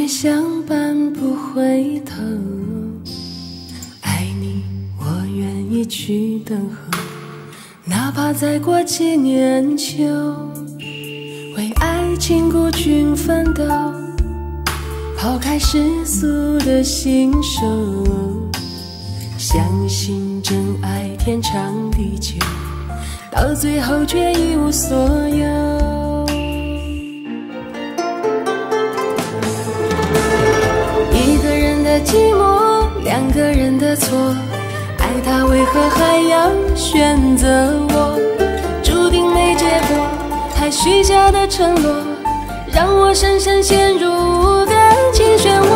却相伴不回头，爱你我愿意去等候，哪怕再过几年秋，为爱情孤军奋斗，抛开世俗的心手，相信真爱天长地久，到最后却一无所有。的错。爱他为何还要选择我？注定没结果，还虚假的承诺，让我深深陷入感情漩涡。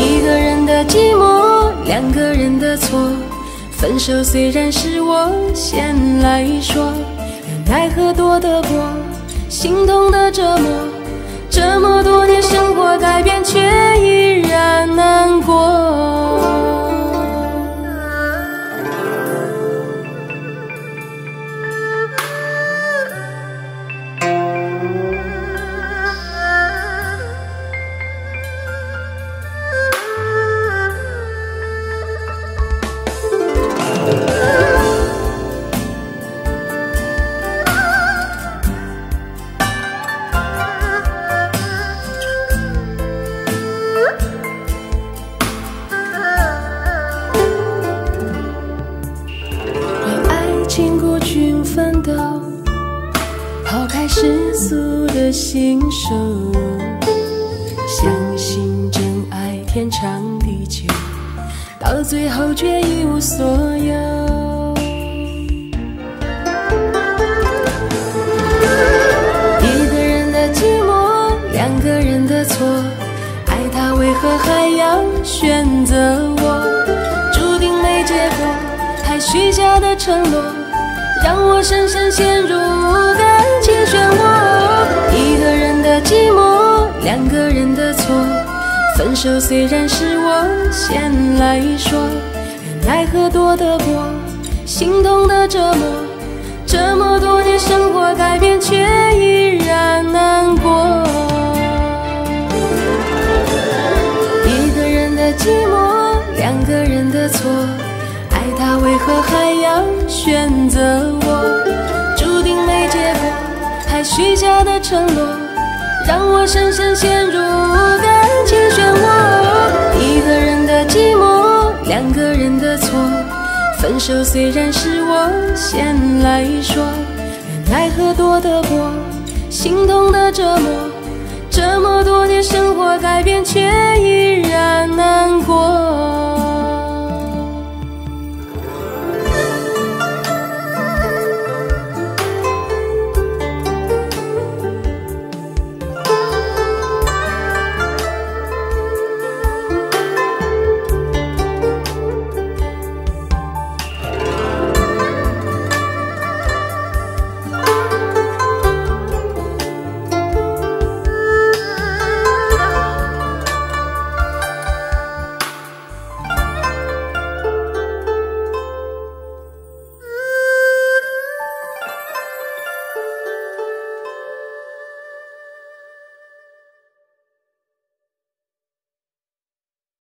一个人的寂寞，两个人的错。分手虽然是我先来说，奈何多得过心痛的折磨。这么多年生活改变，却世俗的心手，相信真爱天长地久，到最后却一无所有。一个人的寂寞，两个人的错，爱他为何还要选择我？注定没结果。太虚假的承诺，让我深深陷入感解漩涡。一个人的寂寞，两个人的错。分手虽然是我先来说，奈何多得过心痛的折磨。这么多年生活改变，却依然难过。一个人的寂寞，两个人的错。爱他为何还要选择我？的承诺，让我深深陷入感情漩涡。一个人的寂寞，两个人的错。分手虽然是我先来说，奈何躲得过心痛的折磨。这么多年生活改变，却已。